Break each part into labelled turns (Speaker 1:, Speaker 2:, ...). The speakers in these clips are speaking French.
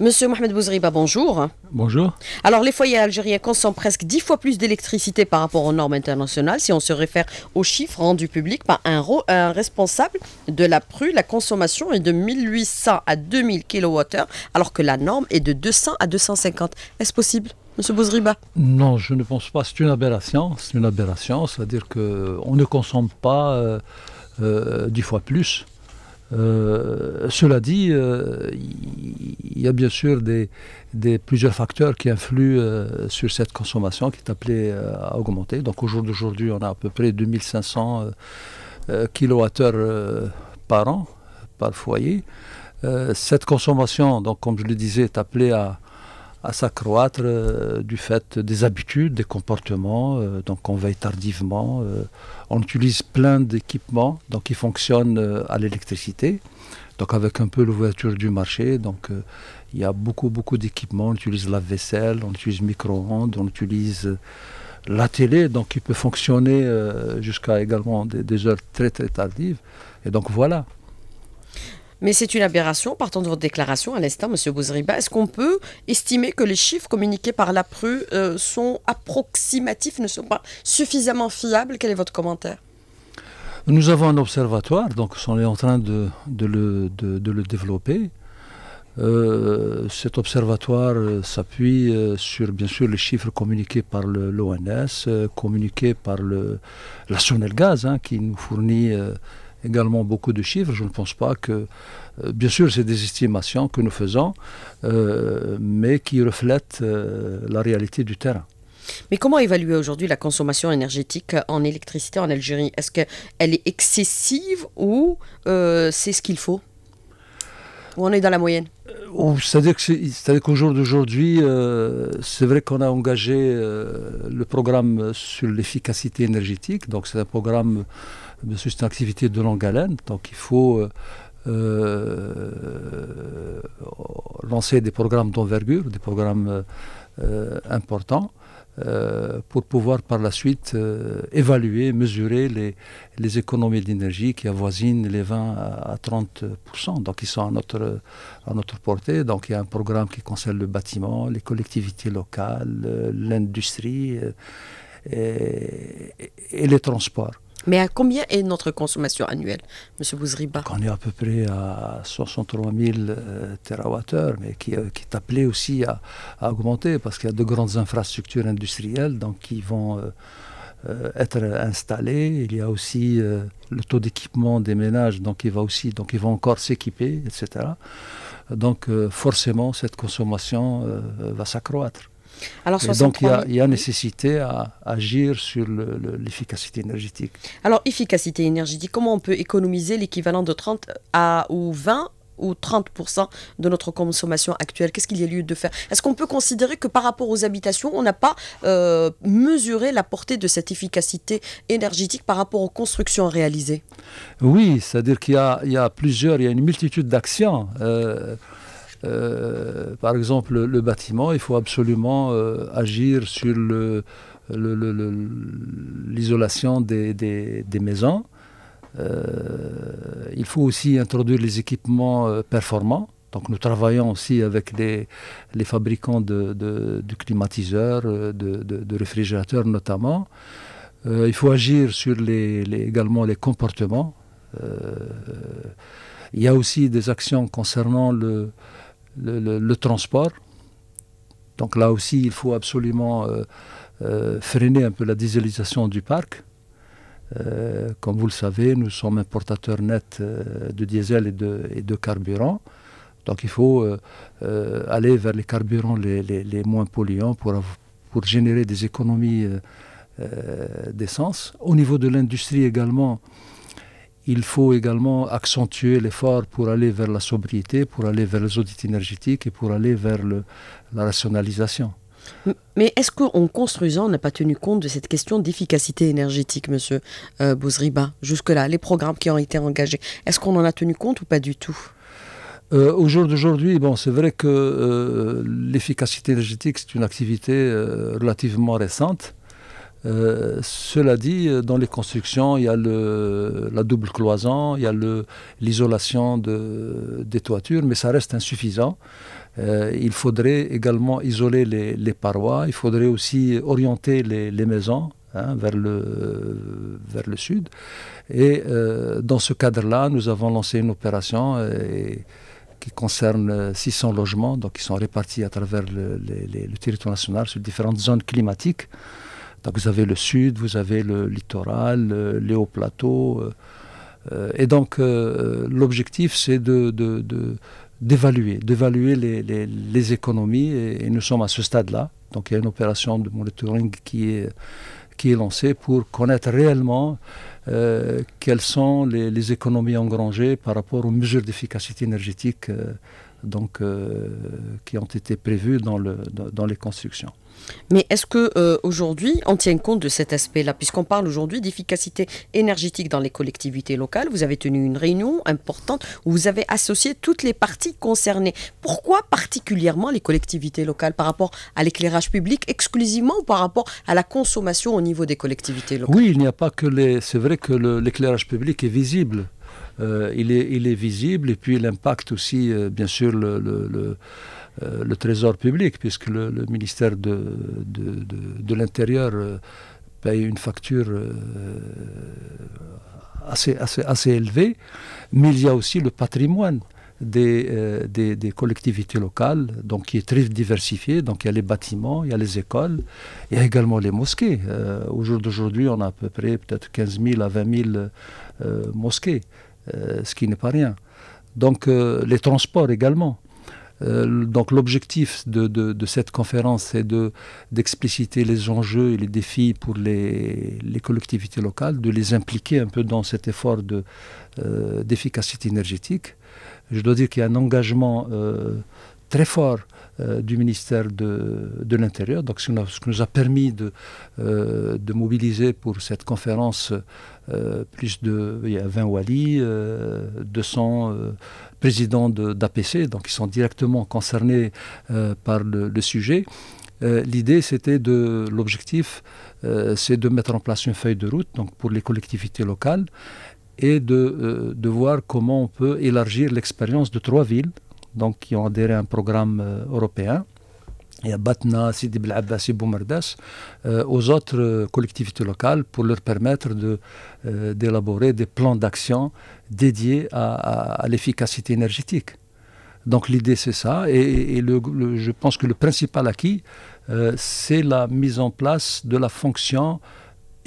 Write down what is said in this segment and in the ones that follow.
Speaker 1: Monsieur Mohamed Bouzriba, bonjour.
Speaker 2: Bonjour.
Speaker 1: Alors, les foyers algériens consomment presque 10 fois plus d'électricité par rapport aux normes internationales. Si on se réfère aux chiffres rendus publics par un, responsable de la PRU, la consommation est de 1800 à 2000 kWh, alors que la norme est de 200 à 250. Est-ce possible Monsieur Bouzriba?
Speaker 2: Non, je ne pense pas. C'est une aberration. C'est une aberration. C'est-à-dire qu'on ne consomme pas euh, euh, dix 10 fois plus. Euh, cela dit, euh, il y a bien sûr des, plusieurs facteurs qui influent euh, sur cette consommation qui est appelée à augmenter. Donc au jour d'aujourd'hui, on a à peu près 2500 kWh par an, par foyer. cette consommation, donc, comme je le disais, est appelée à, à s'accroître euh, du fait des habitudes, des comportements. Euh, donc on veille tardivement. Euh, on utilise plein d'équipements donc qui fonctionnent à l'électricité. Donc avec un peu l'ouverture du marché, donc il y a beaucoup beaucoup d'équipements. On utilise la vaisselle, on utilise micro-ondes, on utilise la télé, donc qui peut fonctionner jusqu'à également des, des heures très très tardives. Et donc voilà.
Speaker 1: Mais c'est une aberration, partant de votre déclaration à l'instant, M. Bouzriba. Est-ce qu'on peut estimer que les chiffres communiqués par l'APRU euh, sont approximatifs, ne sont pas suffisamment fiables? Quel est votre commentaire?
Speaker 2: Nous avons un observatoire, donc on est en train de, le, développer. Euh, cet observatoire euh, s'appuie sur bien sûr les chiffres communiqués par l'ONS, communiqués par la Sonelgaz, hein, qui nous fournit également beaucoup de chiffres. Je ne pense pas que, euh, bien sûr, c'est des estimations que nous faisons, euh, mais qui reflètent euh, la réalité du terrain.
Speaker 1: Mais comment évaluer aujourd'hui la consommation énergétique en électricité en Algérie? Est-ce qu'elle est excessive ou c'est ce qu'il faut? Ou on est dans la moyenne?
Speaker 2: C'est-à-dire qu'au jour d'aujourd'hui, c'est vrai qu'on a engagé le programme sur l'efficacité énergétique. Donc c'est un programme c'est une activité de longue haleine, donc il faut euh, euh, lancer des programmes d'envergure, des programmes euh, importants. pour pouvoir par la suite évaluer, mesurer les, économies d'énergie qui avoisinent les 20 à 30%, donc ils sont à notre, à notre portée. Donc il y a un programme qui concerne le bâtiment, les collectivités locales, l'industrie et, et les transports.
Speaker 1: Mais à combien est notre consommation annuelle, M. Bouzriba?
Speaker 2: On est à peu près à 63 000 euh, TWh, mais qui, euh, qui, est appelé aussi à, augmenter parce qu'il y a de grandes infrastructures industrielles donc, qui vont euh, être installées. Il y a aussi le taux d'équipement des ménages, donc va aussi, donc ils vont encore s'équiper, etc. Donc forcément, cette consommation va s'accroître donc il y, a, nécessité à agir sur l'efficacité énergétique.
Speaker 1: Alors efficacité énergétique, comment on peut économiser l'équivalent de 30 à ou 20 ou 30% de notre consommation actuelle? Qu'est-ce qu'il y a lieu de faire? Est-ce qu'on peut considérer que par rapport aux habitations, on n'a pas euh, mesuré la portée de cette efficacité énergétique par rapport aux constructions réalisées?
Speaker 2: Oui, c'est-à-dire qu'il y, a plusieurs, il y a une multitude d'actions. Euh, euh, par exemple, le, bâtiment, il faut absolument euh, agir sur l'isolation des, maisons. Euh, il faut aussi introduire les équipements performants. Donc nous travaillons aussi avec les, fabricants de, climatiseurs, de, réfrigérateurs notamment. il faut agir sur également les comportements. il y a aussi des actions concernant le, le, transport. Donc là aussi, il faut absolument euh, euh, freiner un peu la dieselisation du parc. Euh, comme vous le savez, nous sommes importateurs nets de diesel et de, carburant. Donc il faut aller vers les carburants les, moins polluants pour, pour générer des économies d'essence. Au niveau de l'industrie également, il faut également accentuer l'effort pour aller vers la sobriété, pour aller vers les audits énergétiques et pour aller vers la rationalisation.
Speaker 1: Mais est-ce qu'en construisant, on n'a pas tenu compte de cette question d'efficacité énergétique, monsieur euh, Bouzriba Jusque-là, les programmes qui ont été engagés, est-ce qu'on en a tenu compte ou pas du tout?
Speaker 2: Euh, Au jour d'aujourd'hui, bon, c'est vrai que euh, l'efficacité énergétique, c'est une activité relativement récente. Cela dit, dans les constructions, il y a le, la double cloison, il y a l'isolation de, des toitures, mais ça reste insuffisant. il faudrait également isoler les, parois, il faudrait aussi orienter les, maisons Hein, vers, le, le sud. Et euh, dans ce cadre-là, nous avons lancé une opération euh, qui concerne 600 logements, donc qui sont répartis à travers le, territoire national sur différentes zones climatiques. Vous avez le sud, vous avez le littoral, les hauts plateaux. Euh, et donc l'objectif, c'est d'évaluer, d'évaluer les, économies et, nous sommes à ce stade-là. Donc il y a une opération de monitoring qui est qui est lancé pour connaître réellement euh, quelles sont les, économies engrangées par rapport aux mesures d'efficacité énergétique euh, donc, euh, qui ont été prévues dans les constructions.
Speaker 1: Mais est-ce que euh, aujourd'hui on tient compte de cet aspect-là, puisqu'on parle aujourd'hui d'efficacité énergétique dans les collectivités locales Vous avez tenu une réunion importante où vous avez associé toutes les parties concernées. Pourquoi particulièrement les collectivités locales par rapport à l'éclairage public exclusivement ou par rapport à la consommation au niveau des collectivités locales?
Speaker 2: Oui, il n'y a pas que les. C'est vrai que l'éclairage public est visible. Euh, il, est, il est visible et puis il impacte aussi, euh, bien sûr, le euh, le trésor public, puisque le, ministère de, de, l'Intérieur euh, paye une facture euh, assez, assez, assez élevée, mais il y a aussi le patrimoine. Des, des, collectivités locales, donc qui est très diversifié. Donc il y a les bâtiments, il y a les écoles, il y a également les mosquées. au jour d'aujourd'hui, on a à peu près peut-être 15 000 à 20 000 mosquées, ce qui n'est pas rien. Donc les transports également. Euh, donc l'objectif de, cette conférence, c'est d'expliciter les enjeux et les défis pour les, collectivités locales, de les impliquer un peu dans cet effort euh, d'efficacité énergétique. Je dois dire qu'il y a un engagement euh, très fort du ministère de, l'Intérieur, donc ce, qui nous a permis de, de mobiliser pour cette conférence plus de il y a 20 Wali, 200 présidents d'APC, donc ils sont directement concernés euh, par le, sujet. Euh, l'idée, c'était de l'objectif, euh, c'est de mettre en place une feuille de route donc pour les collectivités locales et de, de voir comment on peut élargir l'expérience de trois villes donc, qui ont adhéré à un programme européen et à Batna, Sidi Abbas et Boumardas, aux autres collectivités locales pour leur permettre d'élaborer des plans d'action dédié à, l'efficacité énergétique. Donc l'idée c'est ça, et, je pense que le principal acquis, euh, c'est la mise en place de la fonction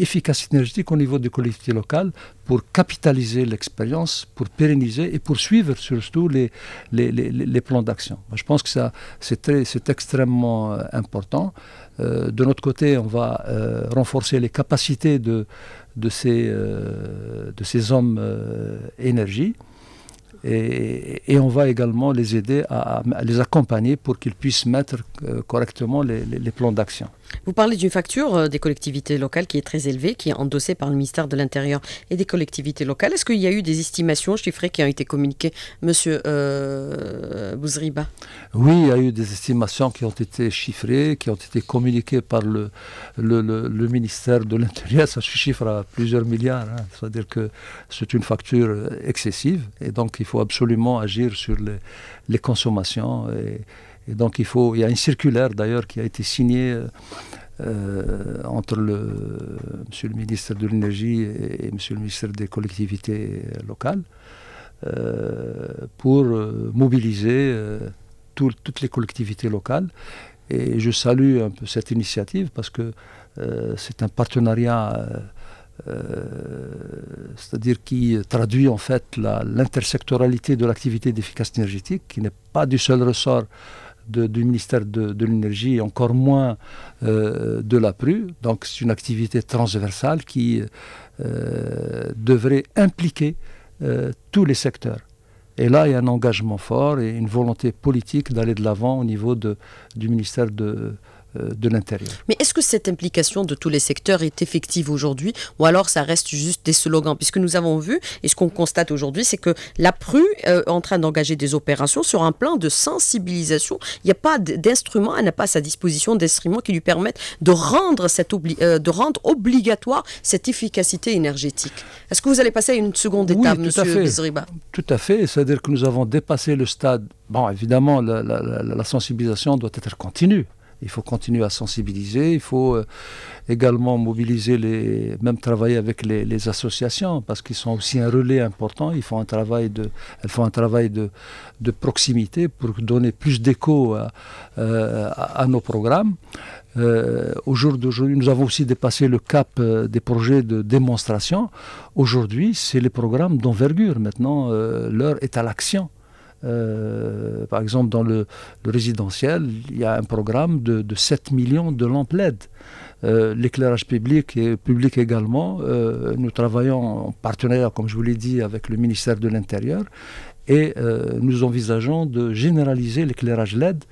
Speaker 2: efficacité énergétique au niveau des collectivités locales pour capitaliser l'expérience, pour pérenniser et pour suivre surtout les, plans d'action. Je pense que c'est extrêmement euh, important. Euh, de notre côté, on va renforcer les capacités de, ces, euh, hommes euh, énergie. Et, on va également les aider à, les accompagner pour qu'ils puissent mettre euh, correctement les plans d'action.
Speaker 1: Vous parlez d'une facture euh, des collectivités locales qui est très élevée, qui est endossée par le ministère de l'Intérieur et des collectivités locales. Est-ce qu'il y a eu des estimations chiffrées qui ont été communiquées, Monsieur euh, Bouzriba?
Speaker 2: Oui, il y a eu des estimations qui ont été chiffrées, qui ont été communiquées par le, ministère de l'Intérieur. Ça se chiffre à plusieurs milliards. Hein. C'est-à-dire que c'est une facture excessive et donc il faut absolument agir sur les, consommations. Et donc il, faut, il y a une circulaire d'ailleurs qui a été signée euh, entre le, Monsieur le ministre de l'Énergie et. Monsieur le ministre des collectivités locales euh, pour euh, mobiliser toutes les collectivités locales. Et je salue un peu cette initiative parce que c'est un partenariat c'est-à-dire qui traduit en fait l'intersectoralité de l'activité d'efficacité énergétique, qui n'est pas du seul ressort du ministère de, l'énergie et encore moins euh, de la PRU. Donc c'est une activité transversale qui euh, devrait impliquer euh, tous les secteurs. Et là, il y a un engagement fort et une volonté politique d'aller de l'avant au niveau de, du ministère de, de l'intérieur.
Speaker 1: Mais est-ce que cette implication de tous les secteurs est effective aujourd'hui ou alors ça reste juste des slogans? Puisque nous avons vu, et ce qu'on constate aujourd'hui, c'est que la PRU est en train d'engager des opérations sur un plan de sensibilisation. Il n'y a pas d'instrument, elle n'a pas à sa disposition d'instruments qui lui permettent de rendre, cette de rendre obligatoire cette efficacité énergétique. Est-ce que vous allez passer à une seconde étape,
Speaker 2: oui,
Speaker 1: Monsieur
Speaker 2: Bizriba Tout à fait, c'est-à-dire que nous avons dépassé le stade. Bon, évidemment, la, sensibilisation doit être continue. Il faut continuer à sensibiliser, il faut euh, également mobiliser les, même travailler avec les, associations parce qu'ils sont aussi un relais important. Ils font un travail de, elles font un travail de, de proximité pour donner plus d'écho à, euh, nos programmes. Euh, au jour d'aujourd'hui, nous avons aussi dépassé le cap des projets de démonstration. Aujourd'hui, c'est les programmes d'envergure. Maintenant, l'heure est à l'action. Par exemple, dans le, résidentiel, il y a un programme de, 7 millions de lampes LED. L'éclairage public et public également, nous travaillons en partenariat, comme je vous l'ai dit, avec le ministère de l'Intérieur et nous envisageons de généraliser l'éclairage LED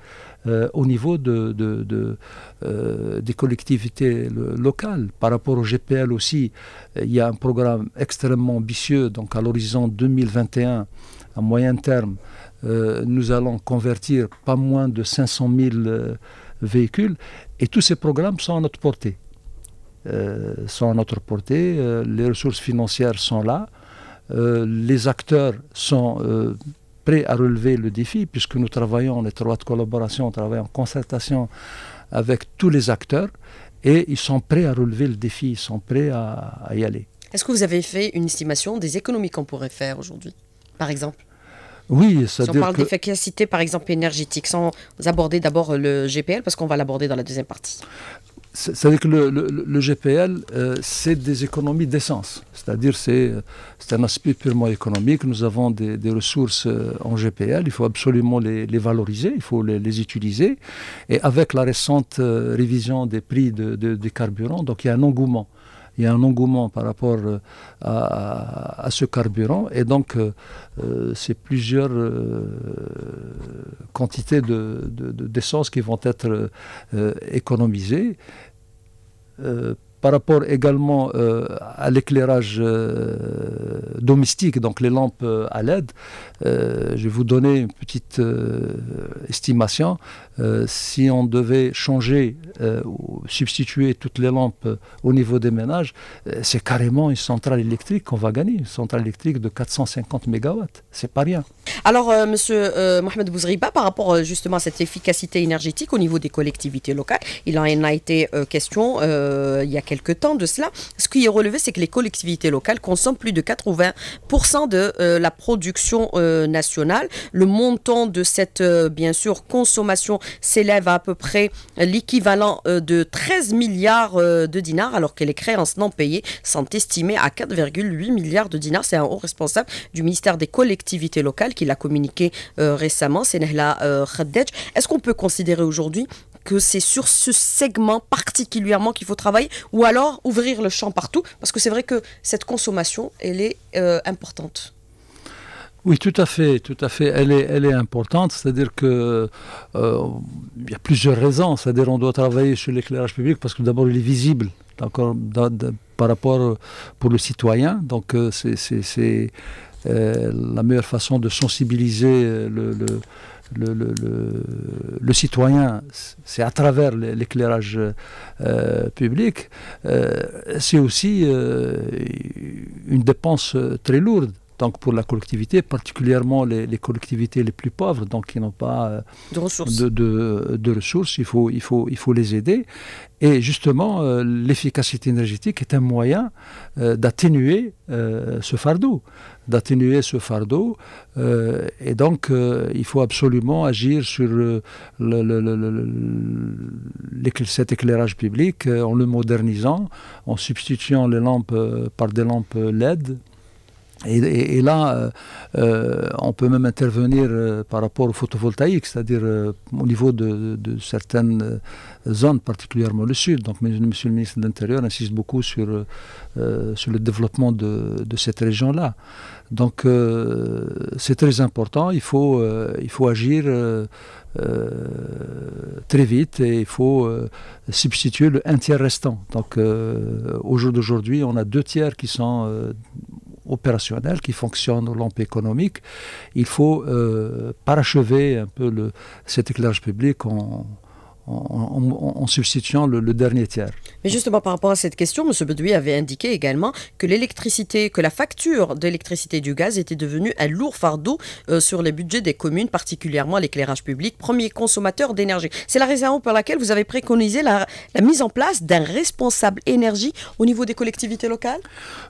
Speaker 2: euh, au niveau de, euh, des collectivités locales. Par rapport au GPL aussi, euh, il y a un programme extrêmement ambitieux. Donc à l'horizon 2021, à moyen terme, nous allons convertir pas moins de 500 000 véhicules. Et tous ces programmes sont à notre portée. sont à notre portée. les ressources financières sont là. les acteurs sont prêts à relever le défi, puisque nous travaillons en étroite collaboration, on en concertation avec tous les acteurs, et ils sont prêts à relever le défi, ils sont prêts à, y aller.
Speaker 1: Est-ce que vous avez fait une estimation des économies qu'on pourrait faire aujourd'hui, par exemple
Speaker 2: oui,
Speaker 1: ça si on parle d'efficacité, par exemple, énergétique, sans aborder d'abord le GPL, parce qu'on va l'aborder dans la deuxième partie.
Speaker 2: C'est-à-dire que le, GPL, euh, c'est des économies d'essence. C'est-à-dire c'est c'est un aspect purement économique. Nous avons des, ressources euh, en GPL, il faut absolument les, valoriser, il faut les, utiliser. Et avec la récente euh, révision des prix de, des carburants, donc il y a un engouement il y a un engouement par rapport à, ce carburant et donc c'est plusieurs quantités d'essence de, qui vont être économisées euh, par rapport également euh, à l'éclairage euh, domestique, donc les lampes à LED, je vais vous donner une petite estimation. Si on devait changer ou substituer toutes les lampes au niveau des ménages, c'est carrément une centrale électrique qu'on va gagner, une centrale électrique de 450 MW. C'est pas rien.
Speaker 1: Alors, euh, monsieur euh, Mohamed Bouzriba, par rapport euh, justement à cette efficacité énergétique au niveau des collectivités locales, il en a été question il y a quelques temps de cela. Ce qui est relevé, c'est que les collectivités locales consomment plus de 80% de la production nationale. Le montant de cette, bien sûr, consommation s'élève à peu près l'équivalent de 13 milliards de dinars, alors que les créances non payées sont estimées à 4,8 milliards de dinars. C'est un haut responsable du ministère des collectivités locales qui l'a communiqué euh, récemment, c'est Nehla euh. Est-ce qu'on peut considérer aujourd'hui que c'est sur ce segment particulièrement qu'il faut travailler ou alors ouvrir le champ partout? Parce que c'est vrai que cette consommation, elle est euh, importante.
Speaker 2: Oui, tout à fait, tout à fait. Elle est, elle est importante, c'est-à-dire que il y a plusieurs raisons. C'est-à-dire on doit travailler sur l'éclairage public parce que d'abord il est visible, par rapport pour le citoyen. Donc c'est euh, la meilleure façon de sensibiliser euh, le, citoyen, c'est à travers l'éclairage euh, public, c'est aussi une dépense très lourde donc pour la collectivité, particulièrement les, collectivités les plus pauvres, donc qui n'ont pas
Speaker 1: de, ressources.
Speaker 2: De, ressources, il faut, il, faut, il faut les aider. Et justement, l'efficacité énergétique est un moyen d'atténuer ce fardeau d'atténuer ce fardeau. Euh, et donc, euh, il faut absolument agir sur le, cet éclairage public en le modernisant, en substituant les lampes par des lampes LED Et, là, euh, euh, on peut même intervenir euh, par rapport au photovoltaïque, c'est-à-dire au niveau de, certaines zones, particulièrement le sud. Donc, Monsieur le ministre de l'Intérieur insiste beaucoup sur, sur le développement de, cette région-là. Donc, c'est très important. Il faut, il faut agir très vite et il faut substituer le un tiers restant. Donc, au jour d'aujourd'hui, on a deux tiers qui sont opérationnel qui fonctionne au lampe économique, il faut euh, parachever un peu le, cet éclairage public en, substituant le, dernier tiers.
Speaker 1: Mais justement, par rapport à cette question, M. Bedoui avait indiqué également que l'électricité, que la facture d'électricité du gaz était devenue un lourd fardeau euh, sur les budgets des communes, particulièrement l'éclairage public, premier consommateur d'énergie. C'est la raison pour laquelle vous avez préconisé la, la mise en place d'un responsable énergie au niveau des collectivités locales?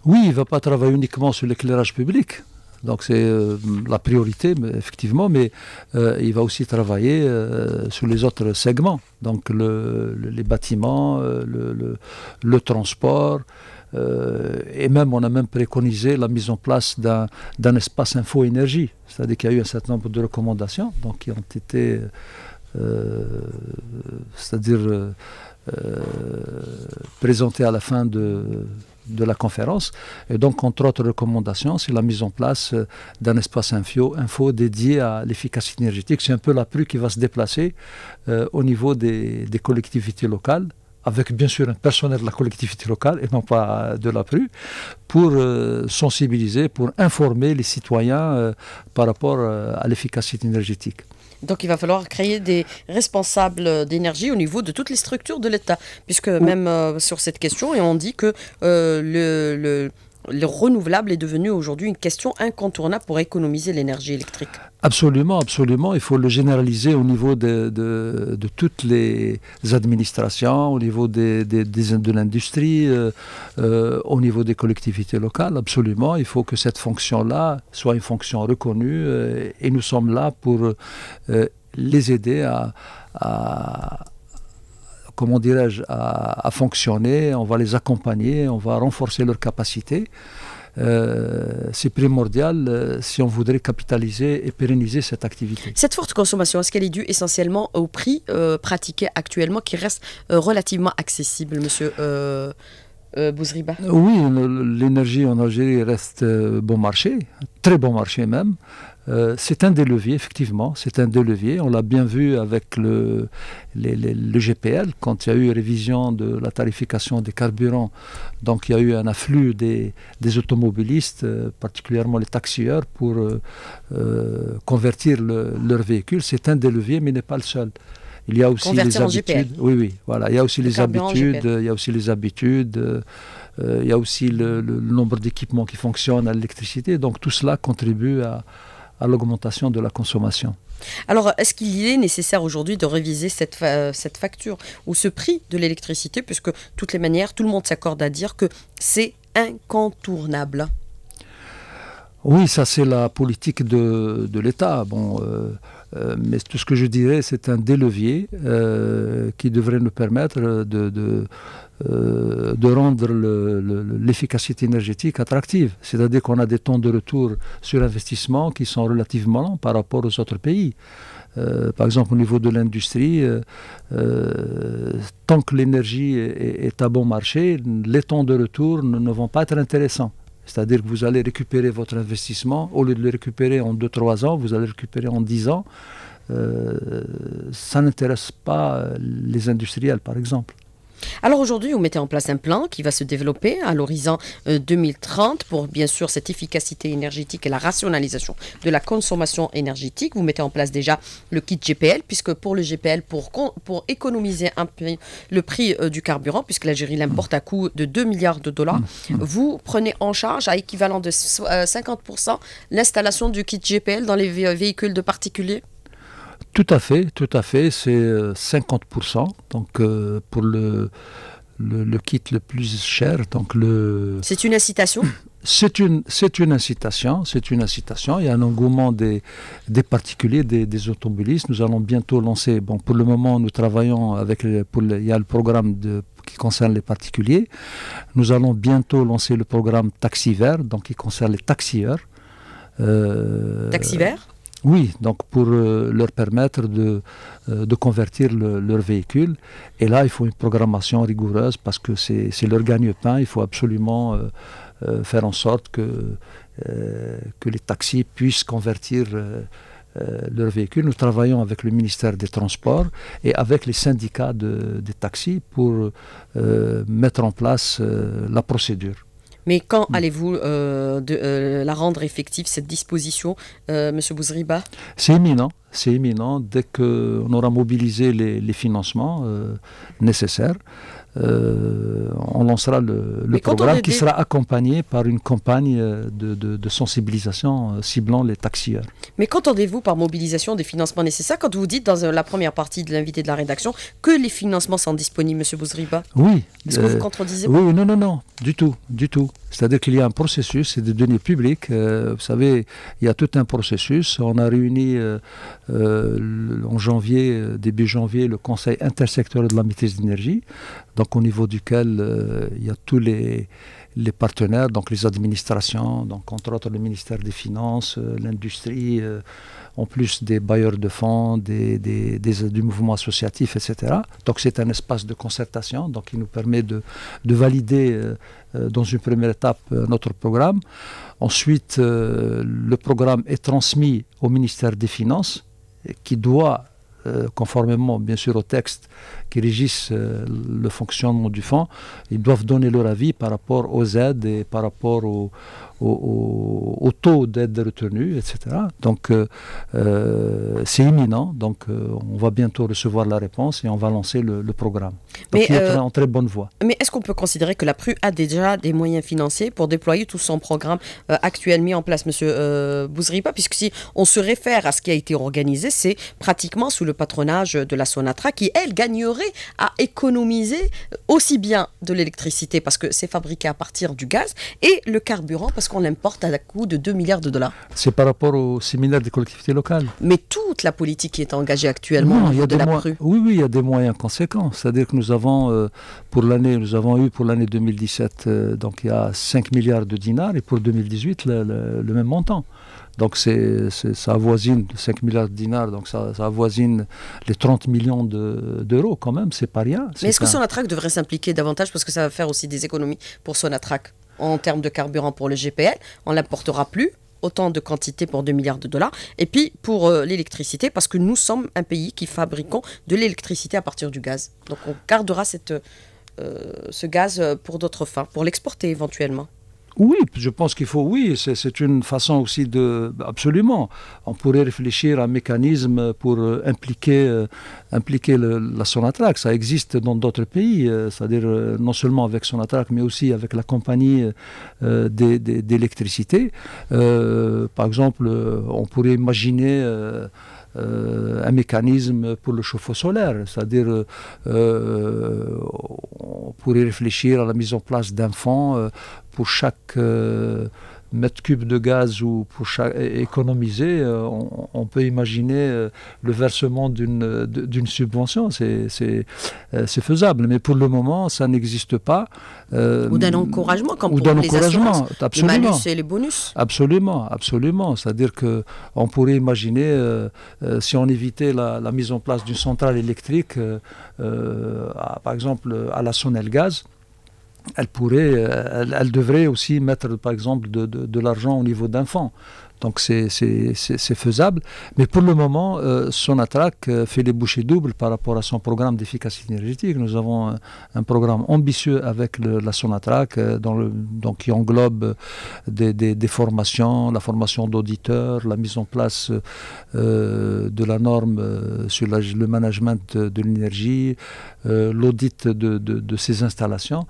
Speaker 2: Oui, il ne va pas travailler uniquement sur l'éclairage public. Donc c'est euh, la priorité, effectivement, mais euh, il va aussi travailler euh, sur les autres segments, donc les bâtiments, le, transport. et même, on a même préconisé la mise en place d'un espace info-énergie. C'est-à-dire qu'il y a eu un certain nombre de recommandations donc, qui ont été, c'est-à-dire présentées à la fin de, de la conférence. Et donc, entre autres recommandations, c'est la mise en place euh, d'un espace info, info dédié à l'efficacité énergétique. C'est un peu la pluie qui va se déplacer euh, au niveau des, collectivités locales avec bien sûr un personnel de la collectivité locale et non pas de la PRU, pour euh, sensibiliser, pour informer les citoyens par rapport à l'efficacité énergétique.
Speaker 1: Donc il va falloir créer des responsables d'énergie au niveau de toutes les structures de l'État, puisque même euh, sur cette question, et on dit que euh, le, le renouvelable est devenu aujourd'hui une question incontournable pour économiser l'énergie électrique.
Speaker 2: Absolument, absolument. Il faut le généraliser au niveau de, de, toutes les administrations, au niveau des, des, de l'industrie, euh, au niveau des collectivités locales. Absolument. Il faut que cette fonction-là soit une fonction reconnue et nous sommes là pour les aider à comment dirais-je, à, fonctionner, on va les accompagner, on va renforcer leurs capacités. Euh, c'est primordial euh, si on voudrait capitaliser et pérenniser cette activité.
Speaker 1: Cette forte consommation, est-ce qu'elle est due essentiellement au prix euh, pratiqué actuellement qui reste relativement accessible, monsieur Bouzriba?
Speaker 2: Oui, l'énergie en Algérie reste bon marché, très bon marché même. Euh, c'est un des leviers, effectivement, c'est un des leviers. On l'a bien vu avec le, le, GPL, quand il y a eu révision de la tarification des carburants. Donc il y a eu un afflux des, automobilistes, euh, particulièrement les taxieurs, pour euh, convertir leurs véhicules. C'est un des leviers, mais n'est pas le seul. Il y a aussi les habitudes. Oui, oui, voilà. Il y a aussi les habitudes. Il y a aussi les habitudes. il y a aussi le nombre d'équipements qui fonctionnent à l'électricité. Donc tout cela contribue à, à l'augmentation de la consommation.
Speaker 1: Alors, est-ce qu'il est nécessaire aujourd'hui de réviser cette, cette facture ou ce prix de l'électricité, puisque toutes les manières, tout le monde s'accorde à dire que c'est incontournable?
Speaker 2: Oui, ça c'est la politique de, l'État. Euh, euh, mais tout ce que je dirais, c'est un délevier euh, qui devrait nous permettre de, rendre l'efficacité énergétique attractive. C'est-à-dire qu'on a des temps de retour sur investissement qui sont relativement longs par rapport aux autres pays. par exemple, au niveau de l'industrie, tant que l'énergie est, à bon marché, les temps de retour ne vont pas être intéressants. C'est-à-dire que vous allez récupérer votre investissement, au lieu de le récupérer en 2-3 ans, vous allez le récupérer en 10 ans. Euh, ça n'intéresse pas les industriels, par exemple.
Speaker 1: Alors aujourd'hui, vous mettez en place un plan qui va se développer à l'horizon 2030 euh, pour bien sûr cette efficacité énergétique et la rationalisation de la consommation énergétique. Vous mettez en place déjà le kit GPL, puisque pour le GPL, pour, pour économiser un le prix euh, du carburant, puisque l'Algérie l'importe à coût de 2 milliards de dollars, vous prenez en charge à équivalent de 50% euh, l'installation du kit GPL dans les véhicules de particuliers?
Speaker 2: Tout à fait, tout à fait. C'est 50%. Euh, donc euh, pour le, le, kit le plus cher. Donc le.
Speaker 1: C'est une incitation?
Speaker 2: C'est une, c'est une incitation, c'est une incitation. Il y a un engouement des, des particuliers, des, des, automobilistes. Nous allons bientôt lancer. Bon, pour le moment, nous travaillons avec. pour il y a le programme de qui concerne les particuliers. Nous allons bientôt lancer le programme Taxi Vert, donc qui concerne les taxieurs.
Speaker 1: Taxi Vert?
Speaker 2: Oui, donc pour leur permettre de, de convertir leur véhicule. Et là, il faut une programmation rigoureuse parce que c'est leur gagne-pain. Il faut absolument faire en sorte que, les taxis puissent convertir euh, leurs véhicules. Nous travaillons avec le ministère des Transports et avec les syndicats des taxis pour euh, mettre en place euh, la procédure.
Speaker 1: Mais quand mm. allez-vous la rendre effective, cette disposition, M. Bouzriba?
Speaker 2: C'est imminent. C'est imminent. Dès qu'on aura mobilisé les financements nécessaires, euh, on lancera le, programme qui sera accompagné par une campagne euh, de, sensibilisation euh, ciblant les taxieurs.
Speaker 1: Mais qu'entendez-vous par mobilisation des financements nécessaires quand vous dites dans la première partie de l'invité de la rédaction que les financements sont disponibles, M. Bouzriba?
Speaker 2: Oui.
Speaker 1: Est-ce que vous contredisez?
Speaker 2: Oui, non, non, non, du tout, du tout. C'est-à-dire qu'il y a un processus, c'est des données publiques. vous savez, il y a tout un processus. On a réuni en janvier, début janvier, le Conseil intersectoriel de la maîtrise d'énergie donc au niveau duquel euh, il y a tous les, les, partenaires, donc les administrations, donc entre autres le ministère des Finances, euh, l'industrie, euh, en plus des bailleurs de fonds, du mouvement associatif, etc. Donc c'est un espace de concertation, donc qui nous permet de, de valider dans une première étape notre programme. Ensuite, le programme est transmis au ministère des Finances, qui doit conformément bien sûr au texte, qui régissent euh, le fonctionnement du fonds, ils doivent donner leur avis par rapport aux aides et par rapport au, au, taux d'aide retenue, etc. Donc euh, euh, c'est imminent, donc on va bientôt recevoir la réponse et on va lancer le, programme. Donc il est en très bonne voie.
Speaker 1: Mais est-ce qu'on peut considérer que la PRU a déjà des moyens financiers pour déployer tout son programme actuel mis en place, M. Bouzripa, puisque si on se réfère à ce qui a été organisé, c'est pratiquement sous le patronage de la Sonatra qui, elle, gagnerait à économiser aussi bien de l'électricité parce que c'est fabriqué à partir du gaz et le carburant parce qu'on l'importe à la coût de 2 milliards de dollars.
Speaker 2: C'est par rapport au séminaire des collectivités locales.
Speaker 1: Mais toute la politique qui est engagée actuellement il y a de la
Speaker 2: Oui, oui, il y a des moyens conséquents. C'est-à-dire que nous avons euh, pour l'année, nous avons eu pour l'année 2017, euh, donc il y a 5 milliards de dinars et pour 2018 le même montant. Donc c'est, ça avoisine 5 milliards de dinars, donc ça, avoisine les 30 millions d'euros quand même, c'est pas rien.
Speaker 1: Mais est-ce que Sonatrach devrait s'impliquer davantage? Parce que ça va faire aussi des économies pour Sonatrach en termes de carburant pour le GPL On l'apportera plus autant de quantité pour 2 milliards de dollars. Et puis pour euh, l'électricité, parce que nous sommes un pays qui fabriquons de l'électricité à partir du gaz. Donc on gardera cette, euh, ce gaz pour d'autres fins, pour l'exporter éventuellement.
Speaker 2: Oui, je pense qu'il faut, oui, c'est une façon aussi de... Absolument. On pourrait réfléchir à un mécanisme pour euh, impliquer, euh, impliquer la Sonatrach. Ça existe dans d'autres pays, euh, c'est-à-dire non seulement avec Sonatrach, mais aussi avec la compagnie d'électricité. par exemple, on pourrait imaginer... un mécanisme pour le chauffe-eau solaire, c'est-à-dire on pourrait réfléchir à la mise en place d'un fonds pour chaque euh, mètre cube de gaz ou pour chaque, économiser, euh, on, peut imaginer euh, le versement d'une subvention. C'est faisable. Mais pour le moment, ça n'existe pas.
Speaker 1: ou d'un encouragement, comme ou pour les assurances, absolument. les malus et les bonus.
Speaker 2: Absolument, absolument. C'est-à-dire qu'on pourrait imaginer, si on évitait la, mise en place d'une centrale électrique, par exemple à la Sonel Gaz, elle pourrait, euh, elle, devrait aussi mettre, par exemple, de, l'argent au niveau d'un fonds. Donc c'est faisable. Mais pour le moment, euh, Sonatrach euh, fait les bouchées doubles par rapport à son programme d'efficacité énergétique. Nous avons un, programme ambitieux avec la Sonatrach donc, qui englobe des, formations, la formation d'auditeurs, la mise en place de la norme sur le management de, l'énergie, l'audit de, de ces installations.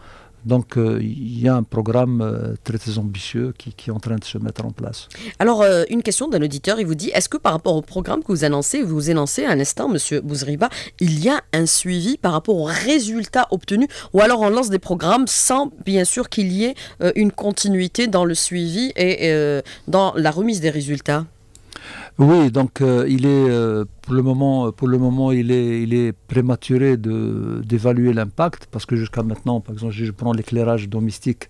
Speaker 2: Donc euh, il y a un programme euh, très, très ambitieux qui, est en train de se mettre en place.
Speaker 1: Alors euh, une question d'un auditeur, il vous dit, est-ce que par rapport au programme que vous annoncez, vous énoncez à l'instant, Monsieur Bouzriba, il y a un suivi par rapport aux résultats obtenus? Ou alors on lance des programmes sans bien sûr qu'il y ait une continuité dans le suivi et dans la remise des résultats?
Speaker 2: Oui, donc il est pour le moment, pour le moment, il est, il est prématuré d'évaluer l'impact parce que jusqu'à maintenant, par exemple, je prends l'éclairage domestique,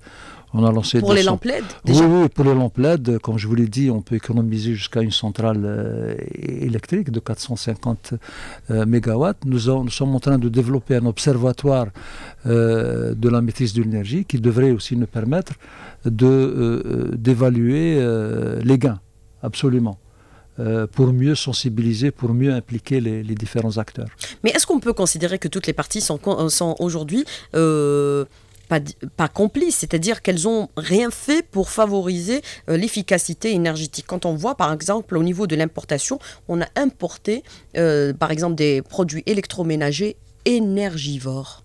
Speaker 2: on a lancé
Speaker 1: pour les lampes LED.
Speaker 2: Oui, oui, pour les lampes LED, comme je vous l'ai dit, on peut économiser jusqu'à une centrale euh, électrique de 450 MW. Nous, nous, sommes en train de développer un observatoire de la maîtrise de l'énergie qui devrait aussi nous permettre d'évaluer les gains. Absolument. Euh, pour mieux sensibiliser, pour mieux impliquer les, différents acteurs.
Speaker 1: Mais est-ce qu'on peut considérer que toutes les parties sont, sont aujourd'hui euh, pas, complices, c'est-à-dire qu'elles n'ont rien fait pour favoriser euh, l'efficacité énergétique? Quand on voit par exemple au niveau de l'importation, on a importé par exemple des produits électroménagers énergivores.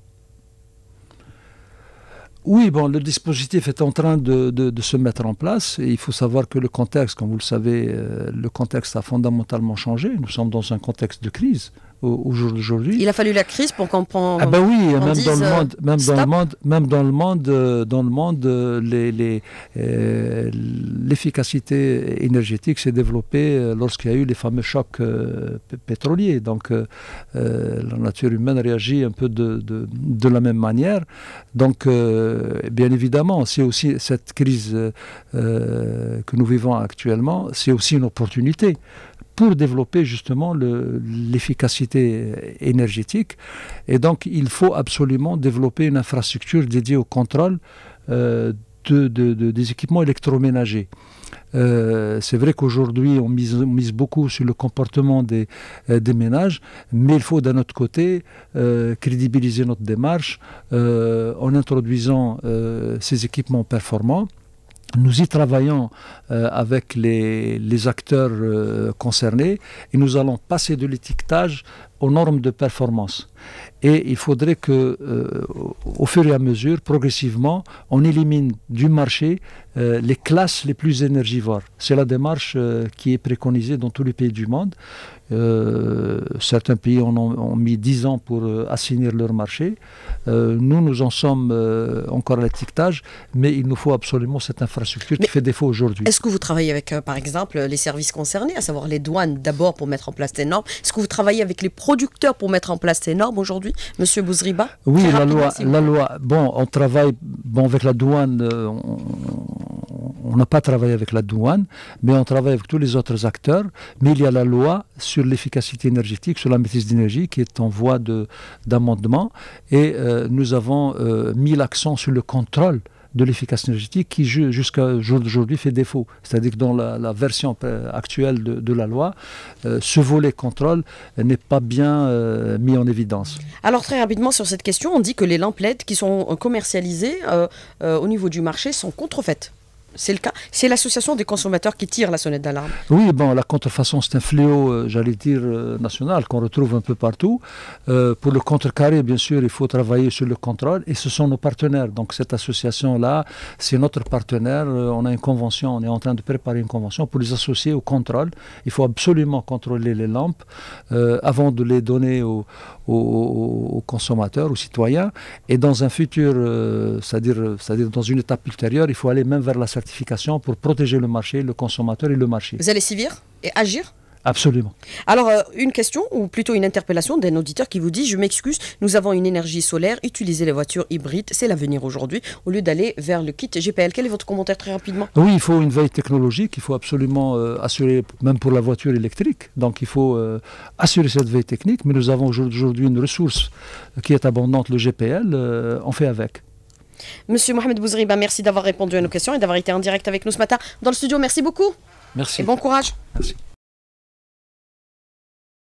Speaker 2: Oui, bon, le dispositif est en train de, se mettre en place et il faut savoir que le contexte, comme vous le savez, euh, le contexte a fondamentalement changé. Nous sommes dans un contexte de crise aujourd'hui.
Speaker 1: Il a fallu la crise pour comprendre.
Speaker 2: Ah ben oui, même, dans le monde, même dans le monde, même dans le monde, euh, dans le monde, euh, les, euh, l'efficacité énergétique s'est développée lorsqu'il y a eu les fameux chocs pétroliers. Donc la nature humaine réagit un peu de, de, de la même manière. Donc bien évidemment, c'est aussi cette crise que nous vivons actuellement, c'est aussi une opportunité pour développer justement l'efficacité énergétique. Et donc, il faut absolument développer une infrastructure dédiée au contrôle euh, de, des équipements électroménagers. Euh, c'est vrai qu'aujourd'hui, on mise, beaucoup sur le comportement euh, des ménages, mais il faut d'un autre côté crédibiliser notre démarche en introduisant ces équipements performants nous y travaillons euh, avec les, acteurs euh, concernés et nous allons passer de l'étiquetage aux normes de performance. Et il faudrait que, euh, au fur et à mesure, progressivement, on élimine du marché les classes les plus énergivores. C'est la démarche qui est préconisée dans tous les pays du monde. Euh, certains pays ont, mis 10 ans pour euh, assainir leur marché. Euh, nous, nous en sommes encore à l'étiquetage, mais il nous faut absolument cette infrastructure qui fait défaut aujourd'hui.
Speaker 1: Est-ce que vous travaillez avec, par exemple, les services concernés, à savoir les douanes d'abord pour mettre en place des normes? Est-ce que vous travaillez avec les producteurs pour mettre en place ces normes aujourd'hui, Monsieur Bouzriba?
Speaker 2: Oui, la loi, la loi. Bon, on travaille bon, avec la douane. on n'a pas travaillé avec la douane, mais on travaille avec tous les autres acteurs. Mais il y a la loi sur l'efficacité énergétique, sur la maîtrise d'énergie qui est en voie d'amendement. Et euh, nous avons euh, mis l'accent sur le contrôle de l'efficacité énergétique qui jusqu'à jour d'aujourd'hui fait défaut. C'est-à-dire que dans la, version euh, actuelle de, la loi, ce volet contrôle n'est pas bien mis en évidence.
Speaker 1: Alors très rapidement sur cette question, on dit que les lampes LED qui sont commercialisées au niveau du marché sont contrefaites. C'est le cas. C'est l'association des consommateurs qui tire la sonnette d'alarme.
Speaker 2: Oui, bon, la contrefaçon, c'est un fléau, euh, j'allais dire, euh, national qu'on retrouve un peu partout. Euh, pour le contrecarré, bien sûr, il faut travailler sur le contrôle et ce sont nos partenaires. Donc cette association-là, c'est notre partenaire. on a une convention, on est en train de préparer une convention pour les associer au contrôle. Il faut absolument contrôler les lampes avant de les donner aux, aux, consommateurs, aux citoyens. Et dans un futur, c'est-à-dire, c'est-à-dire dans une étape ultérieure, il faut aller même vers la certification pour protéger le marché, le consommateur et le marché.
Speaker 1: Vous allez sévir et agir?
Speaker 2: Absolument.
Speaker 1: Alors, euh, une question, ou plutôt une interpellation d'un auditeur qui vous dit Je m'excuse, nous avons une énergie solaire, utilisez les voitures hybrides, c'est l'avenir aujourd'hui, au lieu d'aller vers le kit GPL. Quel est votre commentaire très rapidement?
Speaker 2: Oui, il faut une veille technologique, il faut absolument euh, assurer, même pour la voiture électrique, donc il faut euh, assurer cette veille technique, mais nous avons aujourd'hui une ressource qui est abondante, le GPL, on fait avec.
Speaker 1: Monsieur Mohamed Bouzriba, merci d'avoir répondu à nos questions et d'avoir été en direct avec nous ce matin dans le studio. Merci beaucoup.
Speaker 2: Merci.
Speaker 1: Et bon courage.
Speaker 2: Merci.